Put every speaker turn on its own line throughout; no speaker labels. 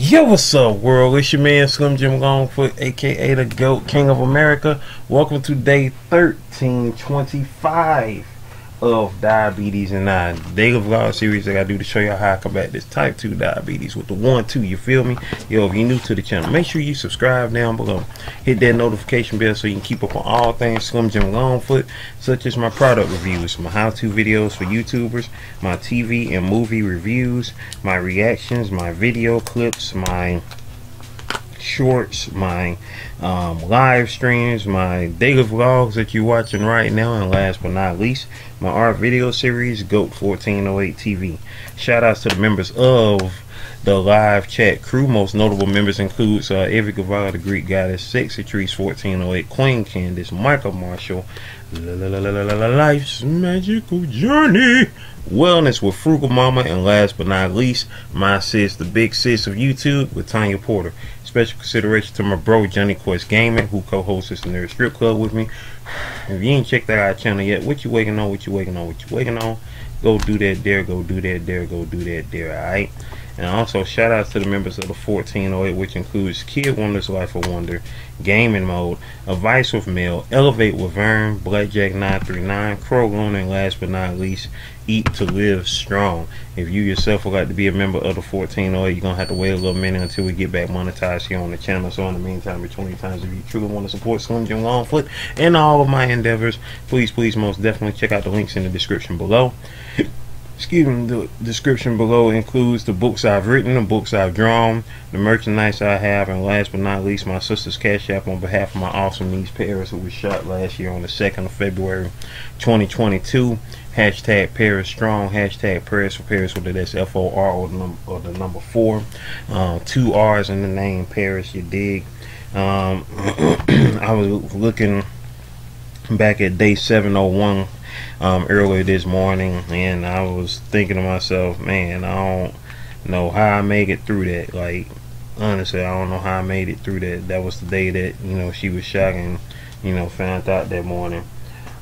Yo, what's up, world? It's your man Slim Jim Longfoot, aka the GOAT King of America. Welcome to day 1325 of Diabetes and I. Daily vlog series that I do to show you how I combat this type 2 diabetes with the 1 2. You feel me? Yo, if you're new to the channel, make sure you subscribe down below. Hit that notification bell so you can keep up on all things Slim Jim Longfoot, such as my product reviews, my how to videos for YouTubers, my TV and movie reviews, my reactions, my video clips, my shorts, my um, live streams, my daily vlogs that you're watching right now, and last but not least, my art video series, GOAT 1408 TV. Shout outs to the members of the live chat crew. Most notable members include uh, Evie Guevara, the Greek goddess, Sexy Trees 1408, Queen Candace, Michael Marshall, Life's Magical Journey, Wellness with Frugal Mama, and last but not least, my sis, the big sis of YouTube with Tanya Porter. Special consideration to my bro Johnny Quest Gaming, who co-hosts this Nerd Strip Club with me. If you ain't checked out channel yet, what you waiting on? What you waiting on? What you waiting on? Go do that there. Go do that there. Go do that there. All right. And also shout out to the members of the 1408, which includes Kid Wonders Life of Wonder, Gaming Mode, Advice with Mel, Elevate with Vern, Blackjack 939, Crow and last but not least, Eat to Live Strong. If you yourself would like to be a member of the 1408, you're going to have to wait a little minute until we get back monetized here on the channel. So in the meantime, between times, if you truly want to support Slim Jim Longfoot and all of my endeavors, please, please, most definitely check out the links in the description below excuse me, the description below includes the books I've written, the books I've drawn, the merchandise I have, and last but not least, my sister's cash app on behalf of my awesome niece Parris, who was shot last year on the 2nd of February 2022. Hashtag Parris Strong, hashtag Parris for Parris, whether that's F O R or, the or the number four. Uh, two R's in the name, Parris, you dig. Um, I was looking back at day 701 um, earlier this morning, and I was thinking to myself, man, I don't know how I made it through that. Like, honestly, I don't know how I made it through that. That was the day that you know she was shot and you know found out that morning.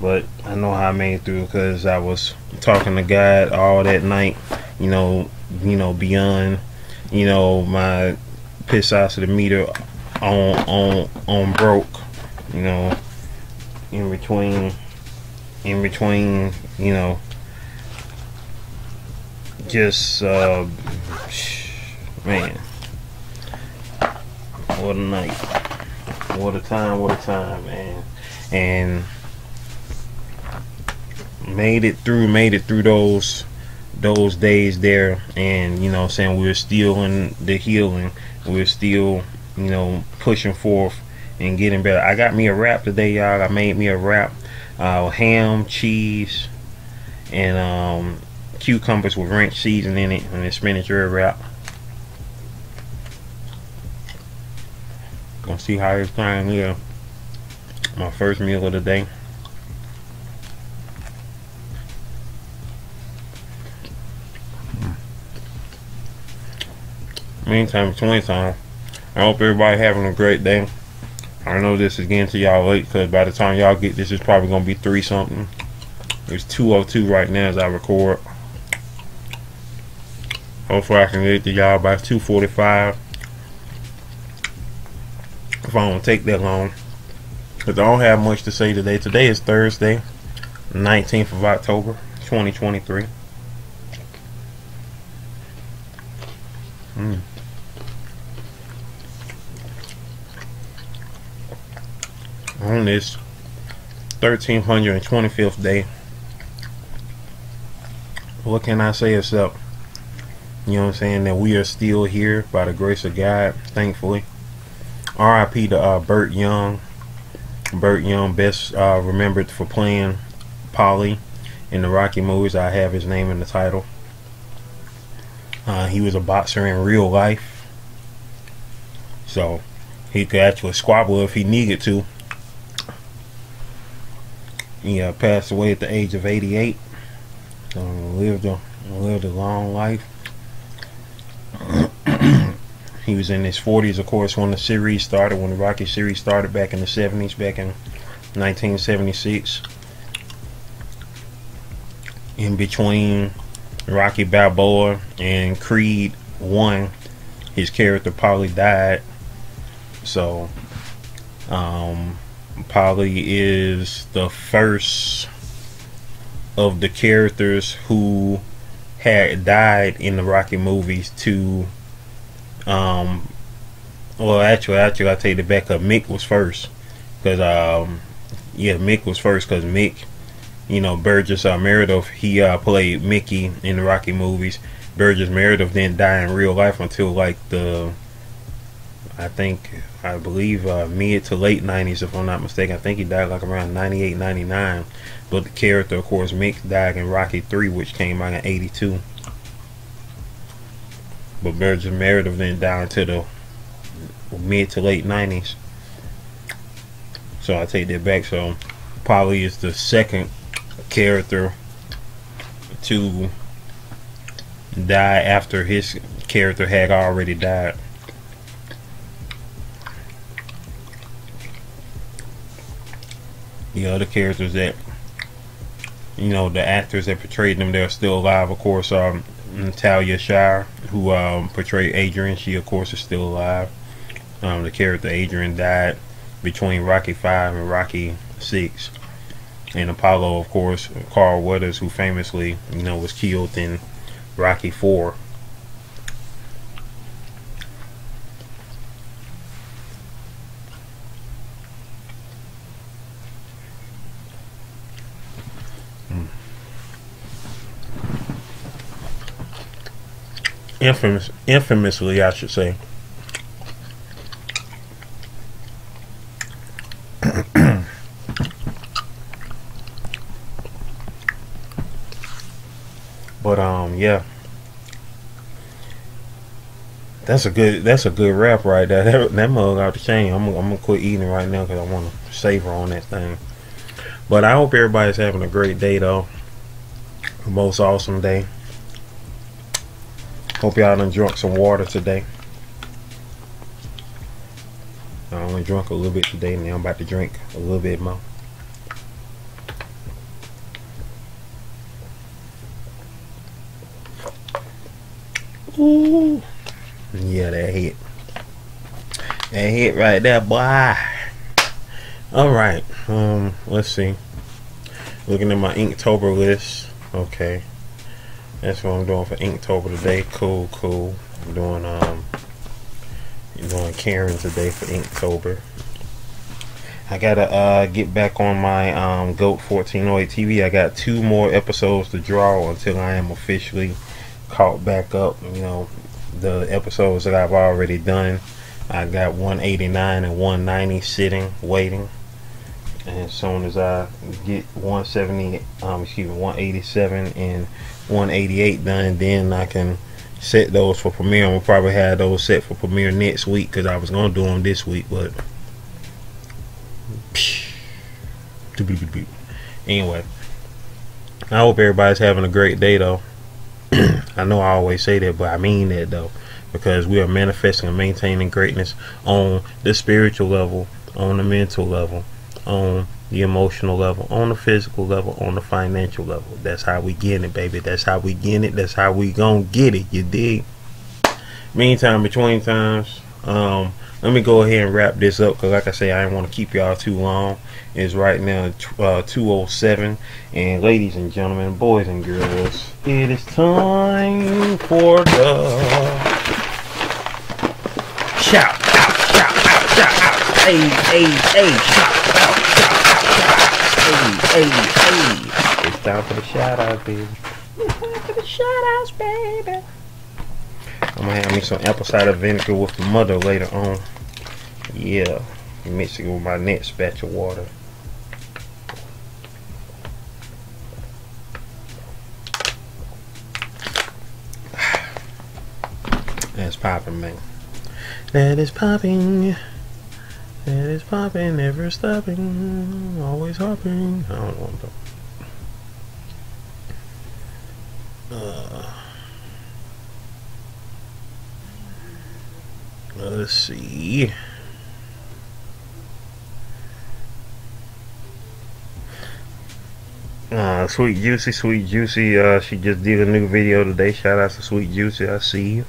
But I know how I made it through because I was talking to God all that night. You know, you know beyond, you know my piss out of the meter on on on broke. You know, in between in between, you know, just, uh, man, what a night. What a time, what a time, man. And made it through, made it through those those days there. And you know saying we are still in the healing. We're still you know pushing forth and getting better. I got me a wrap today y'all. I made me a wrap uh, ham, cheese, and um, cucumbers with ranch seasoning in it, and a spinach herb wrap. Gonna see how it's going here. My first meal of the day. Meantime, between time, I hope everybody having a great day. I know this is getting to y'all late because by the time y'all get this, it's probably going to be 3 something. It's 202 right now as I record. Hopefully I can get to y'all by 245. If I don't take that long. Because I don't have much to say today. Today is Thursday, 19th of October, 2023. Hmm. On this 1325th day. What can I say except, you know what I'm saying, that we are still here by the grace of God, thankfully. RIP to uh, Burt Young. Burt Young, best uh, remembered for playing Paulie in the Rocky movies. I have his name in the title. Uh, he was a boxer in real life. So he could actually squabble if he needed to. He uh, passed away at the age of 88. lived a lived a long life. he was in his 40s, of course, when the series started, when the Rocky series started back in the 70s, back in 1976. In between Rocky Balboa and Creed 1, his character probably died. So, um, Paulie is the first of the characters who had died in the Rocky movies to, um, well, actually, actually, I take it back up. Mick was first, because, um, yeah, Mick was first, because Mick, you know, Burgess uh, Meredith, he uh, played Mickey in the Rocky movies. Burgess Meredith didn't die in real life until like the, I think, I believe uh, mid to late 90s, if I'm not mistaken. I think he died like around 98, 99. But the character, of course, Mick died in Rocky 3, which came out in 82. But Burgess Meredith then died into the mid to late 90s. So I take that back. So Paulie is the second character to die after his character had already died. The other characters that you know the actors that portrayed them they're still alive of course um Natalya Shire who um, portrayed Adrian she of course is still alive. Um, the character Adrian died between Rocky 5 and Rocky 6 and Apollo of course Carl Weathers who famously you know was killed in Rocky 4 infamous, infamously, I should say. but um, yeah, that's a good that's a good wrap right there. That, that mug out the chain. I'm, I'm gonna quit eating right now because I want to savor on that thing. But I hope everybody's having a great day though. most awesome day. Hope y'all done drunk some water today. I only drunk a little bit today, and now I'm about to drink a little bit more. Ooh. Yeah, that hit. That hit right there, boy. Alright. Um, let's see. Looking at my Inktober list. Okay. That's what I'm doing for Inktober today. Cool, cool. I'm doing um I'm doing Karen today for Inktober. I gotta uh, get back on my um, Goat 1408 TV. I got two more episodes to draw until I am officially caught back up. You know, the episodes that I've already done. I got 189 and 190 sitting, waiting. And as soon as I get 170, um, excuse me, 187 and 188 done, then I can set those for premiere. Gonna probably have those set for premiere next week because I was gonna do them this week, but anyway, I hope everybody's having a great day though. I know I always say that, but I mean that though because we are manifesting and maintaining greatness on the spiritual level, on the mental level, on the emotional level, on the physical level, on the financial level. That's how we get it, baby. That's how we get it. That's how we gonna get it. You dig? Meantime, between times, um, let me go ahead and wrap this up because, like I say, I didn't want to keep y'all too long. It's right now uh, 207, and ladies and gentlemen, boys and girls, it is time for the shout out, shout out, shout out, hey, hey, hey, shout out, shout Hey, hey. It's time for the shout out, baby. It's time for the shout outs, baby. I'm gonna have me some apple cider vinegar with the mother later on. Yeah. Mix it with my next batch of water. That's popping, man. That is popping. Is popping, never stopping, always hopping. I don't know what uh, Let's see. Uh, Sweet Juicy, Sweet Juicy, uh, she just did a new video today. Shout out to Sweet Juicy, I see you.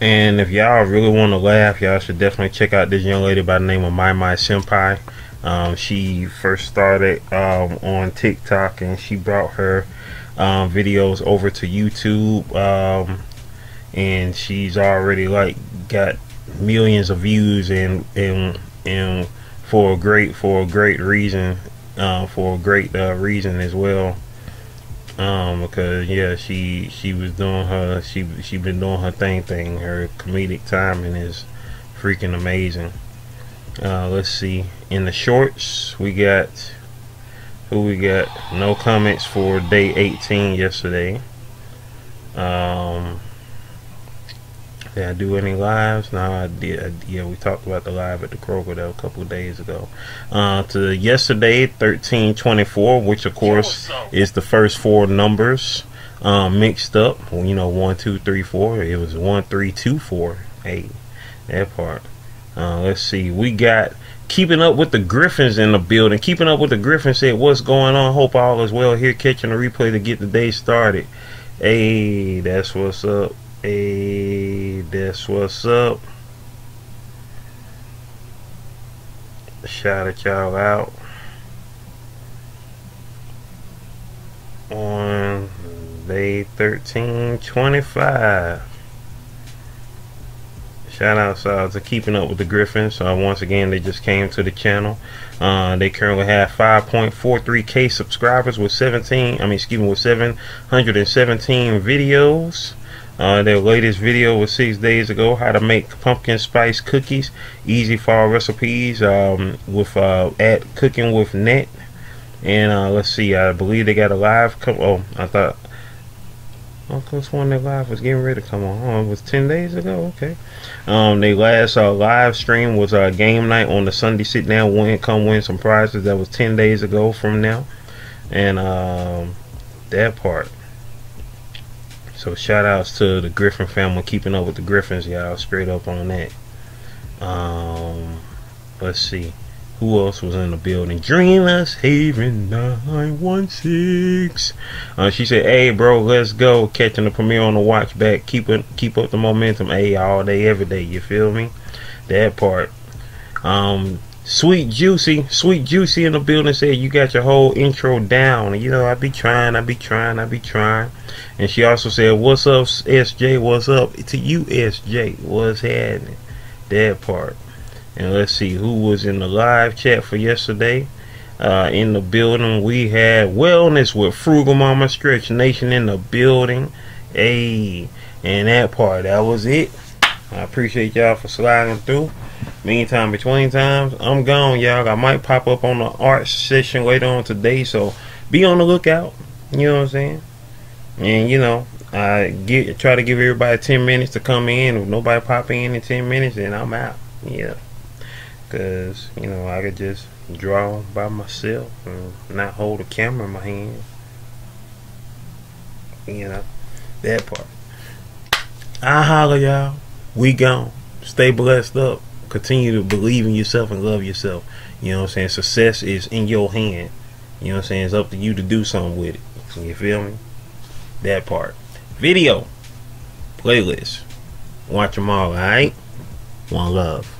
And if y'all really want to laugh, y'all should definitely check out this young lady by the name of My My Senpai. Um, she first started um, on TikTok and she brought her um, videos over to YouTube. Um, and she's already like got millions of views and and and for a great for a great reason, uh, for a great uh, reason as well um because yeah she she was doing her she she been doing her thing thing. Her comedic timing is freaking amazing. Uh let's see. In the shorts we got who we got? No comments for day 18 yesterday. Um did I do any lives? No, I did. I, yeah, we talked about the live at the Crocodile a couple days ago. Uh, to yesterday, thirteen twenty four, which of course is the first four numbers um, mixed up. You know, one, two, three, four. It was one, three, two, four. Hey, that part. Uh, let's see. We got keeping up with the Griffins in the building. Keeping up with the Griffins said, "What's going on? Hope all is well here. Catching a replay to get the day started." Hey, that's what's up. Hey, that's what's up. Shout out y'all out on day 1325. Shout out uh, to Keeping Up with the Griffins. Uh, once again, they just came to the channel. Uh, they currently have 5.43k subscribers with 17, I mean, excuse me, with 717 videos. Uh, their latest video was six days ago how to make pumpkin spice cookies. Easy fall recipes um, with uh, at cooking with net. And uh, let's see I believe they got a live come oh I thought oh close one their live was getting ready to come on. Oh, it was 10 days ago okay. Um they last uh, live stream was uh, game night on the Sunday sit down win come win some prizes. That was 10 days ago from now. And um, that part so shout outs to the Griffin family keeping up with the Griffins, y'all. Straight up on that. Um, let's see. Who else was in the building? Dreamless Haven 916. Uh, she said, Hey bro, let's go. Catching the premiere on the watch back. Keep it keep up the momentum. Hey, all day, every day. You feel me? That part. Um, Sweet Juicy, Sweet Juicy in the building said you got your whole intro down. You know, I be trying, I be trying, I be trying. And she also said, What's up, SJ? What's up to you, SJ? What's happening? That part. And let's see who was in the live chat for yesterday. Uh, in the building, we had Wellness with Frugal Mama Stretch Nation in the building. Hey, and that part, that was it. I appreciate y'all for sliding through. Meantime, between times, I'm gone, y'all. I might pop up on the art session later on today, so be on the lookout. You know what I'm saying? And you know, I get try to give everybody 10 minutes to come in. If nobody pop in in 10 minutes, then I'm out. Yeah, cause you know I could just draw by myself and not hold a camera in my hand. You know, that part. I holler, y'all. We gone. Stay blessed up continue to believe in yourself and love yourself. You know what I'm saying? Success is in your hand. You know what I'm saying? It's up to you to do something with it. You feel me? That part. Video. Playlist. Watch them all, alright? One love.